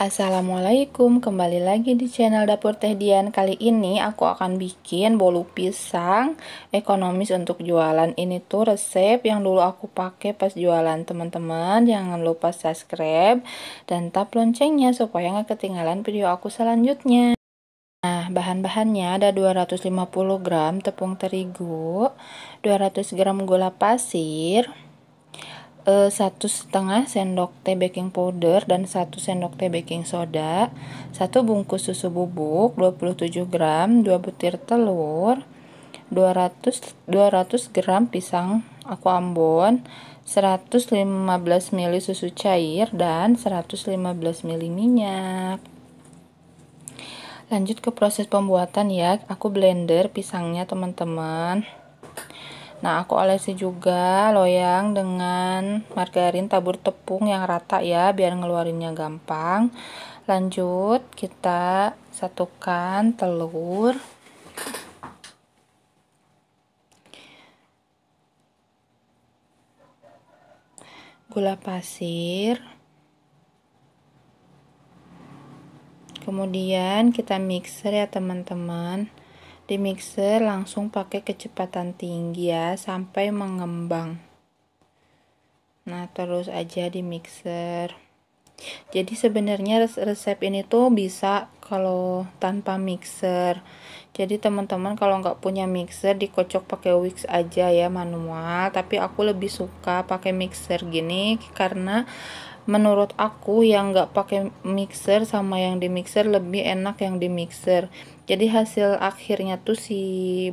Assalamualaikum, kembali lagi di channel Dapur Teh Dian. Kali ini aku akan bikin bolu pisang ekonomis untuk jualan. Ini tuh resep yang dulu aku pakai pas jualan teman-teman. Jangan lupa subscribe dan tap loncengnya supaya nggak ketinggalan video aku selanjutnya. Nah, bahan-bahannya ada 250 gram tepung terigu, 200 gram gula pasir, satu setengah sendok teh baking powder dan satu sendok teh baking soda, satu bungkus susu bubuk 27 gram, 2 butir telur, 200 200 gram pisang aku ambon, 115 ml susu cair dan 115 ml minyak. Lanjut ke proses pembuatan ya. Aku blender pisangnya teman-teman. Nah, aku olesi juga loyang dengan margarin tabur tepung yang rata ya, biar ngeluarinnya gampang. Lanjut, kita satukan telur. Gula pasir. Kemudian kita mixer ya teman-teman di mixer langsung pakai kecepatan tinggi ya sampai mengembang. Nah terus aja di mixer. Jadi sebenarnya resep ini tuh bisa kalau tanpa mixer. Jadi teman-teman kalau nggak punya mixer dikocok pakai Wix aja ya manual. Tapi aku lebih suka pakai mixer gini karena menurut aku yang nggak pakai mixer sama yang di mixer lebih enak yang di mixer jadi hasil akhirnya tuh si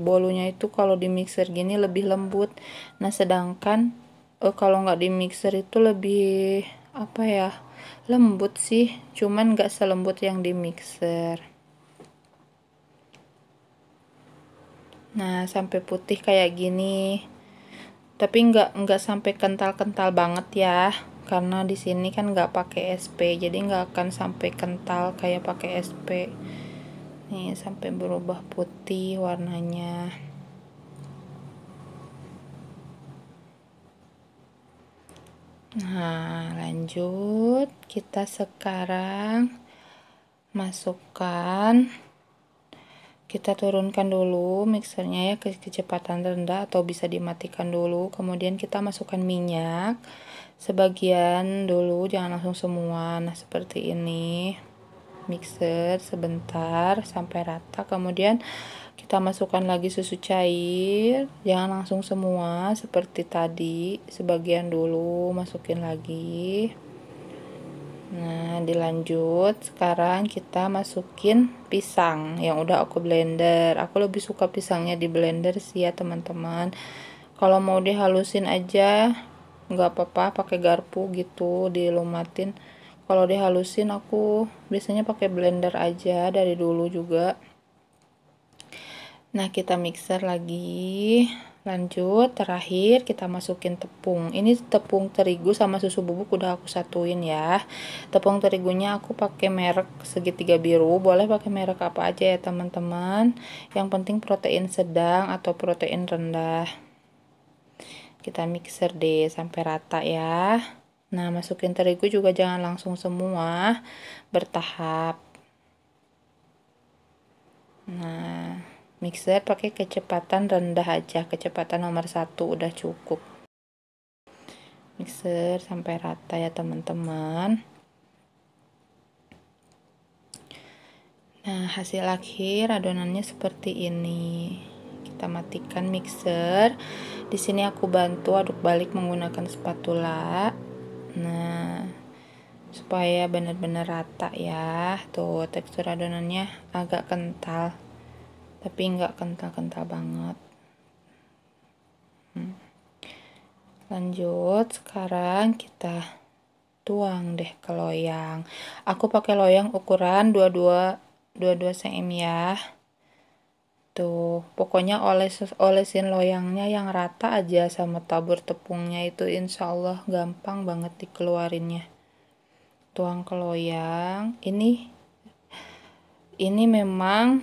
bolunya itu kalau di mixer gini lebih lembut. Nah sedangkan eh, kalau nggak di mixer itu lebih apa ya lembut sih. Cuman nggak selembut yang di mixer. Nah sampai putih kayak gini. Tapi nggak nggak sampai kental-kental banget ya. Karena di sini kan nggak pakai SP jadi nggak akan sampai kental kayak pakai SP nih sampai berubah putih warnanya. Nah lanjut. Kita sekarang masukkan. Kita turunkan dulu mixernya ya ke kecepatan rendah atau bisa dimatikan dulu. Kemudian kita masukkan minyak. Sebagian dulu jangan langsung semua. Nah seperti ini mixer sebentar sampai rata. Kemudian kita masukkan lagi susu cair. Jangan langsung semua seperti tadi. Sebagian dulu masukin lagi. Nah dilanjut. Sekarang kita masukin pisang yang udah aku blender. Aku lebih suka pisangnya di blender sih ya teman-teman. Kalau mau dihalusin aja nggak apa-apa pakai garpu gitu dilumatin kalau dihalusin aku biasanya pakai blender aja dari dulu juga. Nah kita mixer lagi. Lanjut terakhir kita masukin tepung. Ini tepung terigu sama susu bubuk udah aku satuin ya. Tepung terigunya aku pakai merek segitiga biru. Boleh pakai merek apa aja ya teman-teman. Yang penting protein sedang atau protein rendah. Kita mixer deh sampai rata ya nah masukin terigu juga jangan langsung semua bertahap. Nah mixer pakai kecepatan rendah aja kecepatan nomor satu udah cukup. Mixer sampai rata ya teman-teman. Nah hasil akhir adonannya seperti ini. Kita matikan mixer. Di sini aku bantu aduk balik menggunakan spatula nah supaya benar-benar rata ya. Tuh tekstur adonannya agak kental tapi nggak kental-kental banget. Hmm. lanjut sekarang kita tuang deh ke loyang. Aku pakai loyang ukuran 22 22 cm ya gitu. Pokoknya oles olesin loyangnya yang rata aja sama tabur tepungnya itu insya Allah gampang banget dikeluarinnya. Tuang ke loyang ini ini memang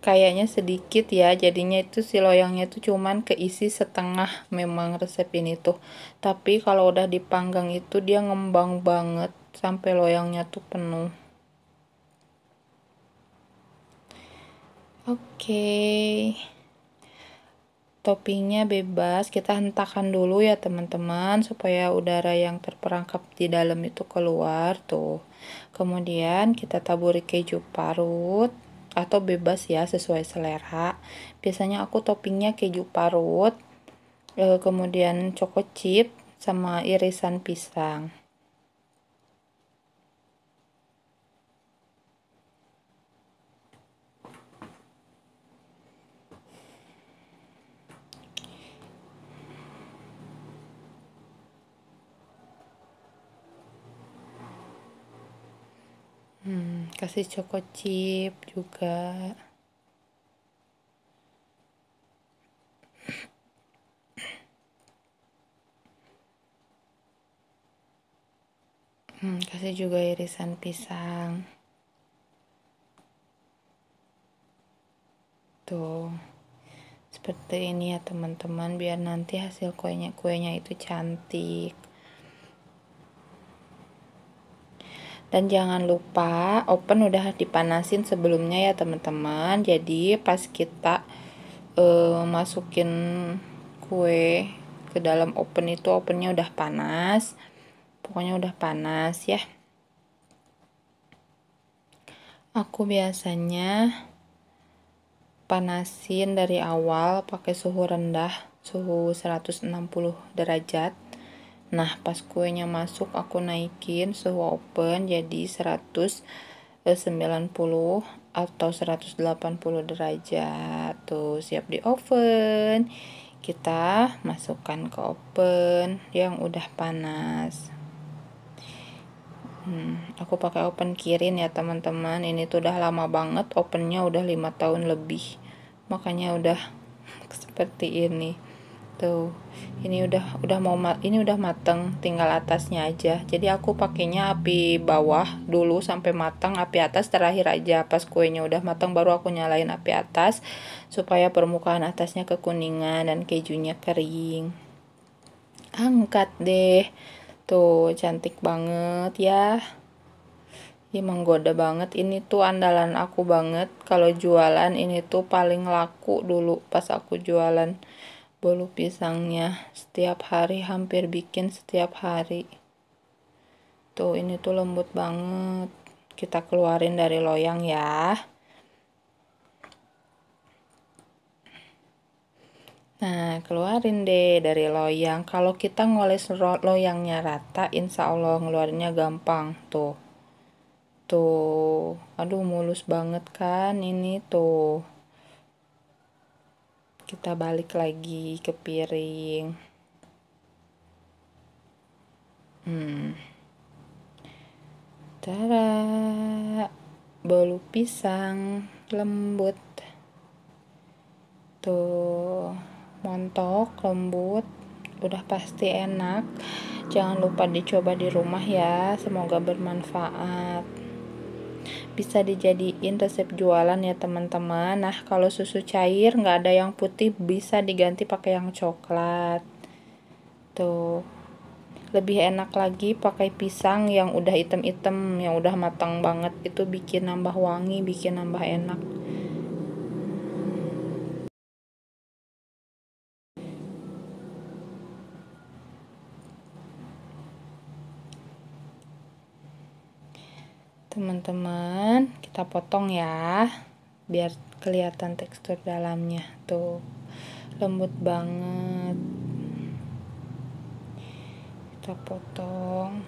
kayaknya sedikit ya jadinya itu si loyangnya itu cuman keisi setengah memang resep ini tuh. Tapi kalau udah dipanggang itu dia ngembang banget sampai loyangnya tuh penuh oke. Toppingnya bebas kita hentakan dulu ya teman-teman supaya udara yang terperangkap di dalam itu keluar tuh. Kemudian kita taburi keju parut atau bebas ya sesuai selera. Biasanya aku toppingnya keju parut eh, kemudian choco chip sama irisan pisang hmm, kasih choco chip juga. Hmm, kasih juga irisan pisang. Tuh seperti ini ya teman-teman. Biar nanti hasil kuenya kuenya itu cantik dan jangan lupa oven udah dipanasin sebelumnya ya teman-teman. Jadi pas kita uh, masukin kue ke dalam oven itu ovennya udah panas. Pokoknya udah panas ya. Aku biasanya panasin dari awal pakai suhu rendah suhu 160 derajat Nah, pas kuenya masuk aku naikin suhu oven jadi 190 atau 180 derajat. Tuh, siap di oven. Kita masukkan ke oven yang udah panas. Hmm, aku pakai oven kirin ya teman-teman. Ini tuh udah lama banget, ovennya udah lima tahun lebih. Makanya udah seperti ini tuh ini udah udah mau ini udah mateng tinggal atasnya aja. Jadi aku pakainya api bawah dulu sampai matang api atas terakhir aja. Pas kuenya udah matang baru aku nyalain api atas supaya permukaan atasnya kekuningan dan kejunya kering. Angkat deh. Tuh cantik banget ya. Ini menggoda banget. Ini tuh andalan aku banget. Kalau jualan ini tuh paling laku dulu pas aku jualan bolu pisangnya setiap hari hampir bikin setiap hari tuh ini tuh lembut banget kita keluarin dari loyang ya Nah, keluarin deh dari loyang. Kalau kita ngoles loyangnya rata, insya Allah ngeluarinnya gampang. Tuh. Tuh. Aduh, mulus banget kan ini tuh kita balik lagi ke piring. Hmm. Tara. Bolu pisang lembut. Tuh montok lembut. Udah pasti enak. Jangan lupa dicoba di rumah ya semoga bermanfaat bisa dijadiin resep jualan ya teman-teman. Nah kalau susu cair nggak ada yang putih bisa diganti pakai yang coklat. Tuh. Lebih enak lagi pakai pisang yang udah item-item yang udah matang banget. Itu bikin nambah wangi bikin nambah enak teman-teman. Kita potong ya biar kelihatan tekstur dalamnya. Tuh lembut banget. Kita potong.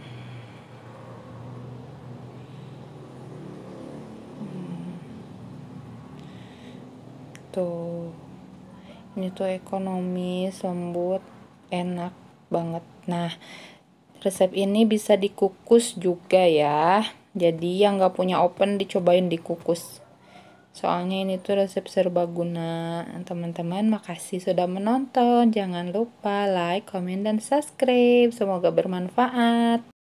Hmm. tuh ini tuh ekonomis lembut enak banget. Nah resep ini bisa dikukus juga ya jadi yang nggak punya open dicobain dikukus. Soalnya ini tuh resep serbaguna teman-teman makasih sudah menonton. Jangan lupa like comment dan subscribe. Semoga bermanfaat